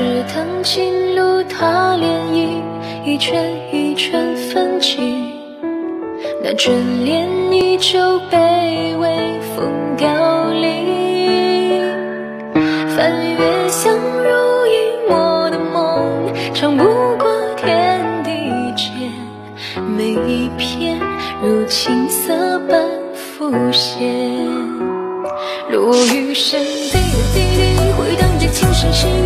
池塘青露，他涟漪一圈一圈泛起，那眷恋依旧被微风凋零，翻越相濡以沫的梦，长不过天地间，每一片如青色般浮现，落雨声，滴滴滴，回荡着琴声。